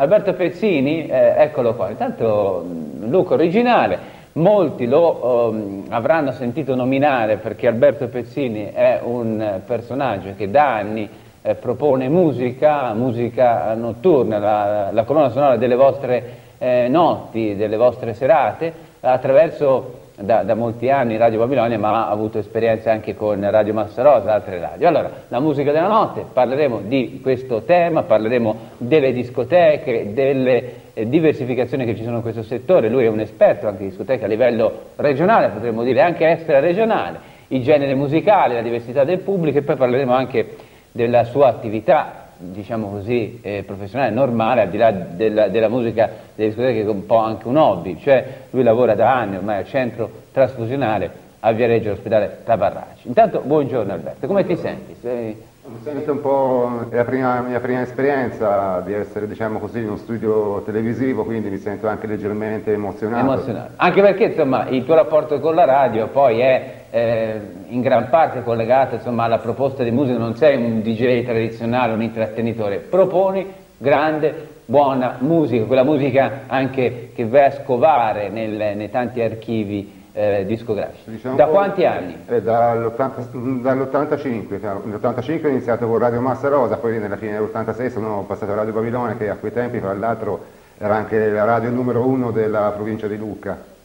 Alberto Pezzini, eh, eccolo qua, intanto mm, look originale, molti lo um, avranno sentito nominare perché Alberto Pezzini è un personaggio che da anni eh, propone musica, musica notturna, la, la colonna sonora delle vostre eh, notti, delle vostre serate, attraverso da, da, molti anni Radio Babilonia, ma ha avuto esperienze anche con Radio Massarosa e altre radio. Allora, la musica della notte, parleremo di questo tema, parleremo delle discoteche, delle eh, diversificazioni che ci sono in questo settore, lui è un esperto anche di discoteche a livello regionale, potremmo dire anche extra-regionale, i generi musicali, la diversità del pubblico e poi parleremo anche della sua attività diciamo così, eh, professionale, normale, al di là della, della musica delle discoteche che è un po' anche un hobby, cioè lui lavora da anni ormai al centro trasfusionale a Viareggio, all'ospedale Tabarraci. Intanto, buongiorno Alberto, come ti senti? Sei... Mi sento un po', è la prima, mia prima esperienza di essere diciamo così in uno studio televisivo, quindi mi sento anche leggermente emozionato. Emozionato, anche perché insomma il tuo rapporto con la radio poi è eh, in gran parte collegato insomma, alla proposta di musica, non sei un DJ tradizionale, un intrattenitore, proponi grande, buona musica, quella musica anche che vai a scovare nel, nei tanti archivi eh, discografici. Diciamo da quanti anni? Eh, dall'85, nell'85 ho iniziato con Radio Massa Rosa, poi nella fine dell'86 sono passato a Radio Babilone che a quei tempi tra l'altro era anche la radio numero uno della provincia di Lucca.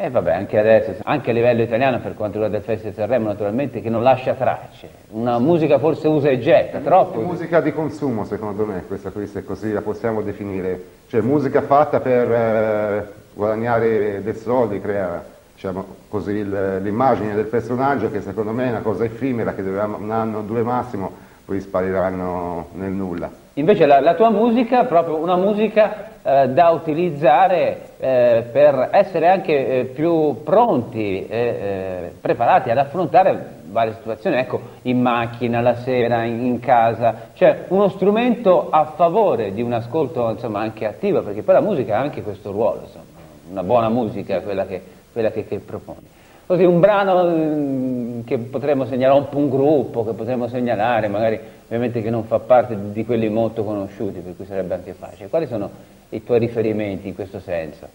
E eh vabbè, anche adesso, anche a livello italiano per quanto riguarda il Festival di Sanremo naturalmente che non lascia tracce, una musica forse usa e getta, troppo. Musica di consumo secondo me, questa qui se così la possiamo definire, cioè musica fatta per eh, guadagnare dei soldi, crea diciamo così, l'immagine del personaggio che secondo me è una cosa effimera che dura un anno o due massimo, poi spariranno nel nulla. Invece la, la tua musica è proprio una musica eh, da utilizzare eh, per essere anche eh, più pronti e eh, preparati ad affrontare varie situazioni, ecco, in macchina, la sera, in, in, casa, cioè uno strumento a favore di un ascolto insomma, anche attivo, perché poi la musica ha anche questo ruolo, insomma, una buona musica, quella che, quella che, che proponi. Così un brano mm, che potremmo segnalare, un, un gruppo che potremmo segnalare, magari ovviamente che non fa parte di quelli molto conosciuti, per cui sarebbe anche facile. Quali sono i tuoi riferimenti in questo senso?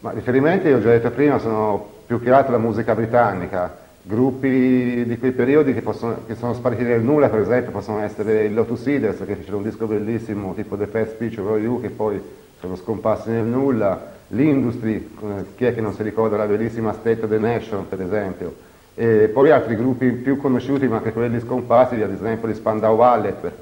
Ma riferimenti, ho già detto prima, sono più che altro la musica britannica, gruppi di quei periodi che, possono, che sono spariti nel nulla, per esempio, possono essere i Lotus Eaters, che fecero un disco bellissimo, tipo The First Speech of You, che poi sono scomparsi nel nulla, l'Industry, chi è che non si ricorda la bellissima State of the Nation per esempio, e poi altri gruppi più conosciuti ma anche quelli scomparsi, ad esempio gli Spandau Ballet,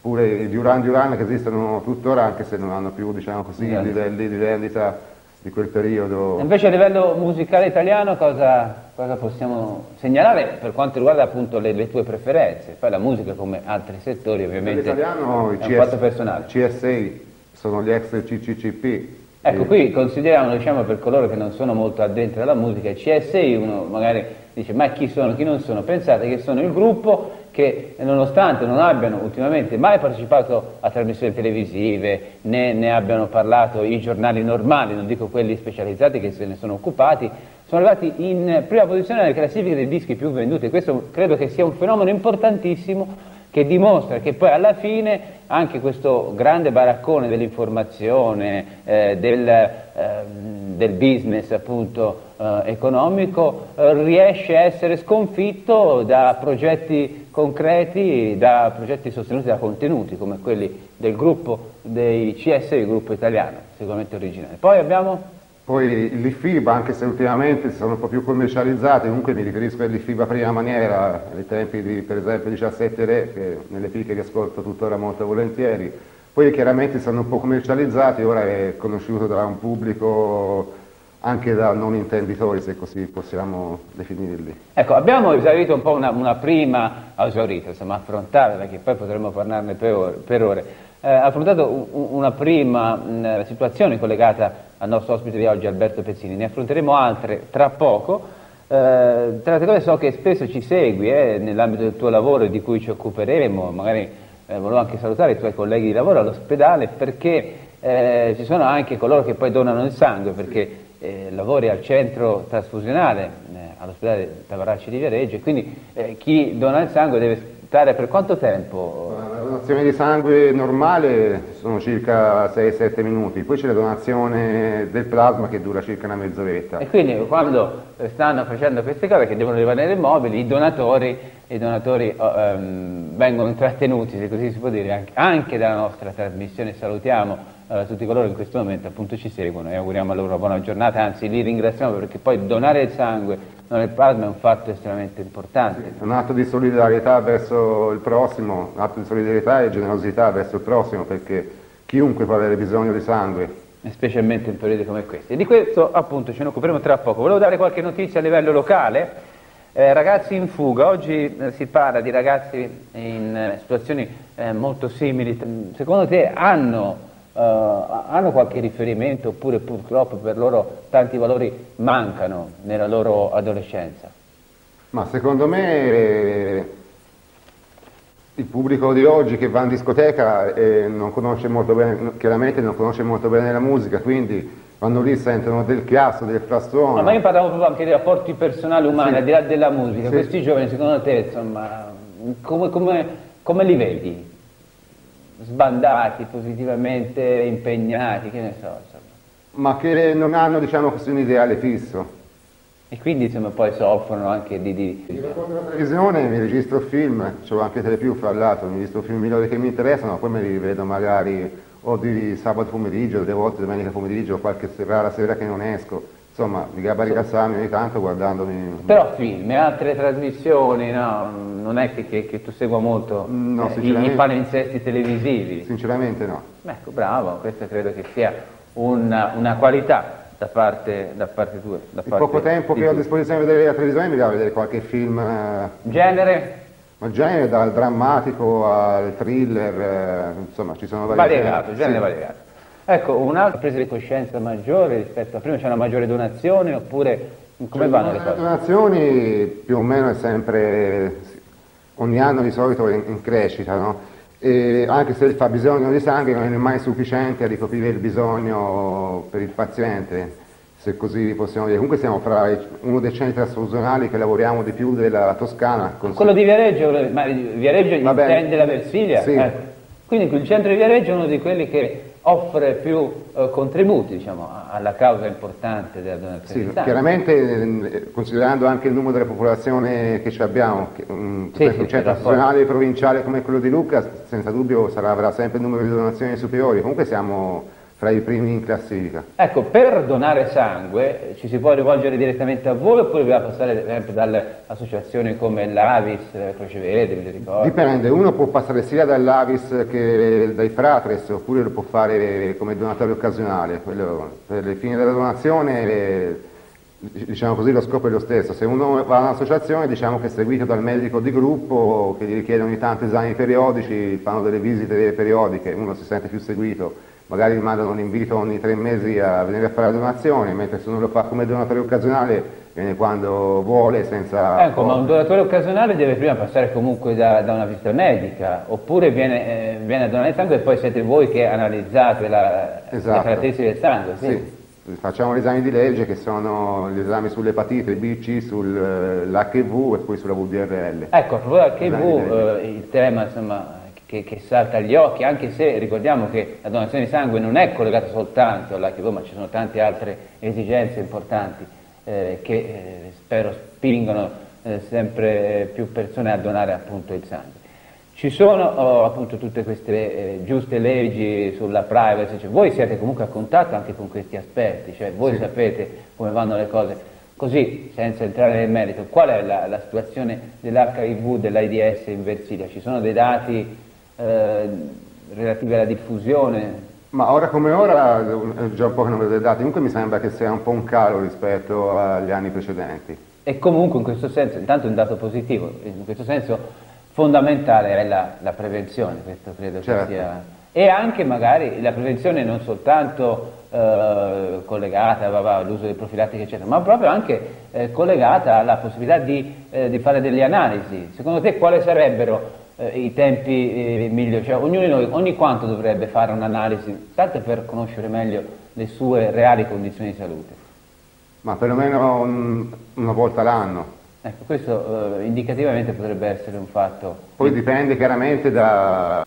pure i Duran Duran che esistono tuttora anche se non hanno più diciamo così, i livelli di vendita di quel periodo. Invece a livello musicale italiano cosa, cosa possiamo segnalare per quanto riguarda appunto le, le, tue preferenze? Poi la musica come altri settori ovviamente italiano, è un CS, fatto personale. CSA sono gli ex CCCP, Ecco, qui consideriamo, diciamo, per coloro che non sono molto addentri alla musica, CSI, uno magari dice ma chi sono, chi non sono? Pensate che sono il gruppo che nonostante non abbiano ultimamente mai partecipato a trasmissioni televisive, né ne abbiano parlato i giornali normali, non dico quelli specializzati che se ne sono occupati, sono arrivati in prima posizione nelle classifiche dei dischi più venduti. Questo credo che sia un fenomeno importantissimo che dimostra che poi alla fine anche questo grande baraccone dell'informazione, eh, del, eh, del, business appunto eh, economico eh, riesce a essere sconfitto da progetti concreti, da progetti sostenuti da contenuti come quelli del gruppo dei CS, il gruppo italiano, sicuramente originale. Poi abbiamo poi l'IFIB, anche se ultimamente sono un po' più commercializzati, comunque mi riferisco all'IFIB a prima maniera, ai tempi di per esempio 17 Re, che nelle picche che ascolto tuttora molto volentieri. Poi chiaramente sono un po' commercializzati, ora è conosciuto da un pubblico anche da non intenditori, se così possiamo definirli. Ecco, abbiamo esaurito un po' una, una prima, esaurito, insomma, affrontata, perché poi potremmo parlarne per ore. Per ore eh, affrontato una prima mh, situazione collegata al nostro ospite di oggi, Alberto Pezzini, ne affronteremo altre tra poco. Eh, tra le cose so che spesso ci segui eh, nell'ambito del tuo lavoro di cui ci occuperemo, magari eh, volevo anche salutare i tuoi colleghi di lavoro all'ospedale perché eh, ci sono anche coloro che poi donano il sangue perché eh, lavori al centro trasfusionale all'ospedale Tavaracci di Viareggio e quindi chi dona il sangue deve stare per quanto tempo? Donazione di sangue normale sono circa 6-7 minuti, poi c'è la donazione del plasma che dura circa una mezz'oretta. E quindi quando stanno facendo queste cose che devono rimanere immobili, i donatori, i donatori oh, um, vengono intrattenuti, se così si può dire, anche, anche dalla nostra trasmissione. Salutiamo uh, tutti coloro che in questo momento appunto ci seguono e auguriamo a loro una buona giornata, anzi li ringraziamo perché poi donare il sangue donare il plasma è un fatto estremamente importante. Sì, un atto di solidarietà verso il prossimo, un atto di solidarietà e generosità verso il prossimo perché chiunque può avere bisogno di sangue. Specialmente in periodi come questi. E di questo appunto ce ne occuperemo tra poco. Volevo dare qualche notizia a livello locale. Eh, ragazzi in fuga, oggi eh, si parla di ragazzi in eh, situazioni eh, molto simili. Secondo te hanno Uh, hanno qualche riferimento oppure purtroppo per loro tanti valori mancano nella loro adolescenza? Ma secondo me eh, il pubblico di oggi che va in discoteca eh, non conosce molto bene, chiaramente non conosce molto bene la musica, quindi vanno lì sentono del chiasso, del frastuono. No, ma io parlavo proprio anche dei rapporti personali umani, sì. al di là della musica. Sì. Questi giovani secondo te insomma, come, come, come li vedi? sbandati positivamente, impegnati, che ne so. Insomma. Ma che non hanno diciamo così un ideale fisso. E quindi insomma poi soffrono anche di... di... Mi racconto la televisione, mi registro film, ho anche Telepiù fra l'altro, mi registro film migliori che mi interessano, poi me li vedo magari o di sabato pomeriggio, delle volte domenica pomeriggio, qualche rara sera che non esco insomma, mi gabba rilassarmi ogni tanto guardandomi. Però film altre trasmissioni, no? Non è che, che, che tu segua molto no, eh, i, i palinsesti televisivi? Sinceramente no. Ecco, bravo, questa credo che sia una, una qualità da parte, da parte tua. Da Il parte poco tempo che ho a disposizione di vedere la televisione mi va a vedere qualche film. Eh, genere? Ma genere dal drammatico al thriller, eh, insomma ci sono vari... Variegato, genere sì. variegato. Ecco, un'altra presa di coscienza maggiore rispetto a prima, c'è una maggiore donazione oppure come cioè, vanno le cose? Le donazioni più o meno è sempre, ogni anno di solito in, in crescita, no? E anche se il fabbisogno di sangue non è mai sufficiente a ricoprire il bisogno per il paziente, se così possiamo dire. Comunque siamo fra uno dei centri trasfusionali che lavoriamo di più della Toscana. Quello di Viareggio, ma Viareggio intende la Versilia? Sì. Ecco. Quindi il centro di Viareggio è uno di quelli che offre più eh, contributi diciamo, alla causa importante della donazione sì, Chiaramente eh, considerando anche il numero della popolazione che abbiamo, che, um, sì, un centro nazionale e provinciale come quello di Lucca senza dubbio sarà, avrà sempre il numero di donazioni superiori, comunque siamo fra i primi in classifica. Ecco, per donare sangue ci si può rivolgere direttamente a voi oppure bisogna passare per esempio dalle associazioni come l'Avis, Croce Verde, mi ricordo? Dipende, uno può passare sia dall'Avis che dai Fratres oppure lo può fare come donatore occasionale. Quello, per le fini della donazione diciamo così lo scopo è lo stesso, se uno va a un'associazione diciamo che è seguito dal medico di gruppo che gli richiede ogni tanto esami periodici, fanno delle visite periodiche, uno si sente più seguito magari mandano un invito ogni tre mesi a venire a fare la donazione, mentre se uno lo fa come donatore occasionale viene quando vuole senza... Ecco, ma un donatore occasionale deve prima passare comunque da, da una visita medica, oppure viene, eh, viene, a donare il sangue e poi siete voi che analizzate la, esatto. le caratteristiche del sangue. Sì. sì. Facciamo gli esami di legge che sono gli esami sull'epatite, il BC, sull'HIV e poi sulla VDRL. Ecco, a proposito dell'HIV, eh, il tema insomma che, che, salta agli occhi, anche se ricordiamo che la donazione di sangue non è collegata soltanto all'HIV, ma ci sono tante altre esigenze importanti eh, che eh, spero spingono eh, sempre più persone a donare appunto il sangue. Ci sono oh, appunto tutte queste eh, giuste leggi sulla privacy, cioè, voi siete comunque a contatto anche con questi aspetti, cioè voi sì. sapete come vanno le cose. Così, senza entrare nel merito, qual è la, la situazione dell'HIV, dell'AIDS in Versilia? Ci sono dei dati eh, relative alla diffusione? Ma ora come ora è già un po' che non vedo le date, comunque mi sembra che sia un po' un calo rispetto agli anni precedenti. E comunque in questo senso, intanto è un dato positivo, in questo senso fondamentale è la, la prevenzione, questo credo certo. che sia... E anche magari la prevenzione non soltanto eh, collegata all'uso di profilattiche eccetera, ma proprio anche eh, collegata alla possibilità di, eh, di fare delle analisi. Secondo te quali sarebbero eh, i tempi eh, migliori, cioè ognuno di noi ogni quanto dovrebbe fare un'analisi, tanto per conoscere meglio le sue reali condizioni di salute? Ma perlomeno un, una volta l'anno. Ecco, questo eh, indicativamente potrebbe essere un fatto. Poi dipende chiaramente da,